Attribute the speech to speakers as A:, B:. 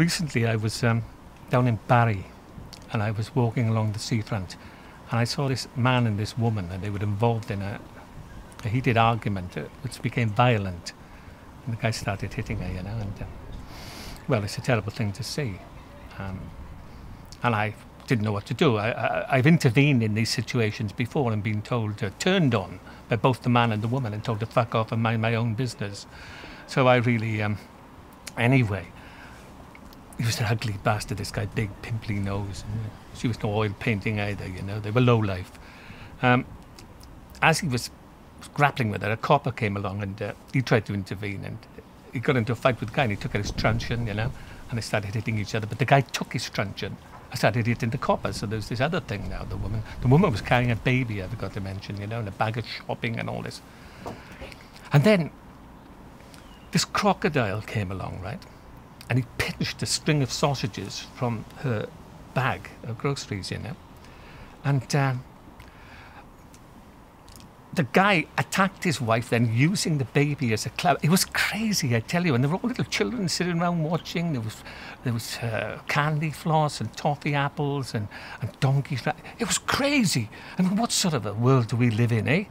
A: recently I was um, down in Barry and I was walking along the seafront and I saw this man and this woman and they were involved in a, a heated argument which became violent. And the guy started hitting her, you know, and uh, well, it's a terrible thing to see. Um, and I didn't know what to do. I, have intervened in these situations before and been told, uh, turned on by both the man and the woman and told to fuck off and mind my own business. So I really, um, anyway, he was an ugly bastard, this guy, big pimply nose. And she was no oil painting either, you know, they were low life. Um, as he was grappling with her, a copper came along and uh, he tried to intervene and he got into a fight with the guy and he took out his truncheon, you know, and they started hitting each other. But the guy took his truncheon I started eating the copper. So there's this other thing now. The woman, the woman was carrying a baby. I forgot to mention, you know, and a bag of shopping and all this. And then this crocodile came along, right? And he pinched a string of sausages from her bag of groceries, you know. And uh, the guy attacked his wife then using the baby as a club. It was crazy, I tell you. And there were all little children sitting around watching. There was there was uh, candy floss and toffee apples and, and donkeys. It was crazy. I mean, what sort of a world do we live in, eh?